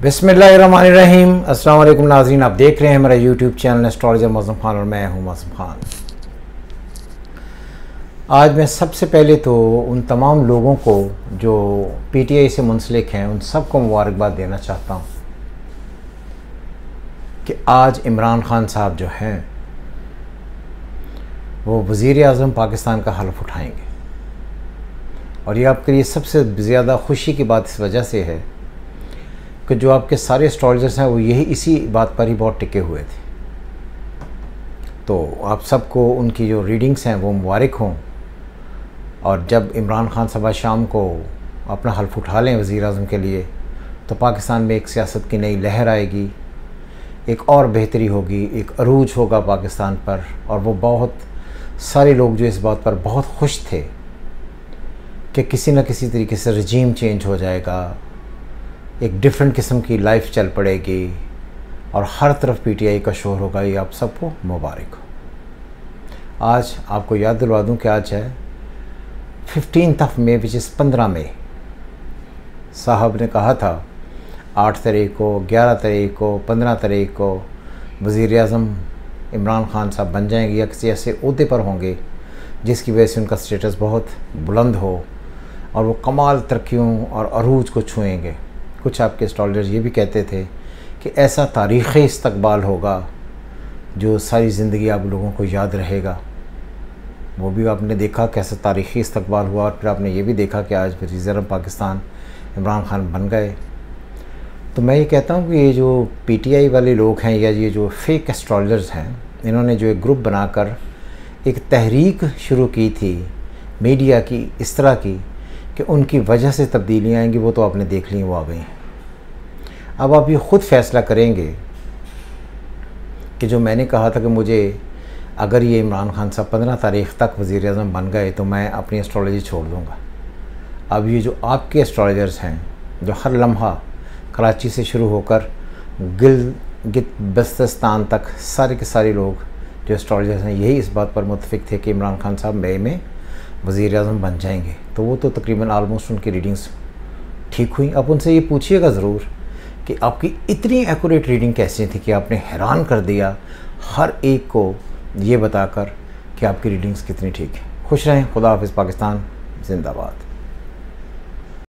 बिसमीम अल्लाम नाजरीन, आप देख रहे हैं मेरा यूट्यूब चैनल एस्ट्रोलॉजर मौसम खान और मैं हूँ मौसम खान। आज मैं सबसे पहले तो उन तमाम लोगों को जो पीटीआई से मुंसलिक हैं, उन सबको मुबारकबाद देना चाहता हूँ कि आज इमरान खान साहब जो हैं, वो वज़ी अजम पाकिस्तान का हलफ उठाएँगे। और ये आपके लिए सबसे ज़्यादा खुशी की बात इस वजह से है कि जो आपके सारे एस्ट्रोलॉजर्स हैं, वो यही इसी बात पर ही बहुत टिके हुए थे। तो आप सबको उनकी जो रीडिंग्स हैं, वो मुबारक हों। और जब इमरान खान सभा शाम को अपना हल्फ उठा लें वज़ी अजम के लिए तो पाकिस्तान में एक सियासत की नई लहर आएगी, एक और बेहतरी होगी, एक अरूज होगा पाकिस्तान पर। और वो बहुत सारे लोग जो इस बात पर बहुत खुश थे कि किसी न किसी तरीके से रजीम चेंज हो जाएगा एक डिफरेंट किस्म की लाइफ चल पड़ेगी और हर तरफ़ पीटीआई का शोर होगा। ये आप सबको मुबारक हो। आज आपको याद दिलवा दूँ कि आज है fifteen of May which is पंद्रह मई साहब ने कहा था, आठ तारीख को, ग्यारह तारीख को, पंद्रह तारीख को वज़ी अजम इमरान खान साहब बन जाएँगे, या किसी ऐसे अहदे पर होंगे जिसकी वजह से उनका स्टेटस बहुत बुलंद हो और वो कमाल तरक्कीों और अरूज को छुएँगे। कुछ आपके स्टॉलर्स ये भी कहते थे कि ऐसा तारीख़ी इस्तबाल होगा जो सारी ज़िंदगी आप लोगों को याद रहेगा। वो भी आपने देखा कैसा तारीख़ी इस्तबाल हुआ और फिर आपने ये भी देखा कि आज वज़ी पाकिस्तान इमरान खान बन गए। तो मैं ये कहता हूँ कि ये जो पीटीआई वाले लोग हैं या ये जो फेक एस्ट्रोलजर्स हैं, इन्होंने जो एक ग्रुप बनाकर एक तहरीक शुरू की थी मीडिया की, इस तरह की कि उनकी वजह से तब्दीलियाँ आएँगी, वो तो आपने देख ली, वो आ गई। अब आप ये ख़ुद फ़ैसला करेंगे कि जो मैंने कहा था कि मुझे अगर ये इमरान खान साहब पंद्रह तारीख़ तक वज़ी अजम बन गए तो मैं अपनी एस्ट्रोलॉजी छोड़ दूँगा। अब ये जो आपके एस्ट्रोलॉजर्स हैं, जो हर लम्हा कराची से शुरू होकर गिल, गित, बस्तस्तान तक सारे के सारे लोग जो एस्ट्रोलॉजर्स हैं, यही इस बात पर मुतफिक थे कि इमरान खान साहब मई में वज़ी अजम बन जाएँगे। तो वो तो तकरीबन आलमोस्ट उनकी रीडिंग्स ठीक हुई। आप उनसे ये पूछिएगा ज़रूर कि आपकी इतनी एक्यूरेट रीडिंग कैसी थी कि आपने हैरान कर दिया हर एक को ये बताकर कि आपकी रीडिंग्स कितनी ठीक है। खुश रहें। खुदा हाफ़ पाकिस्तान, जिंदाबाद।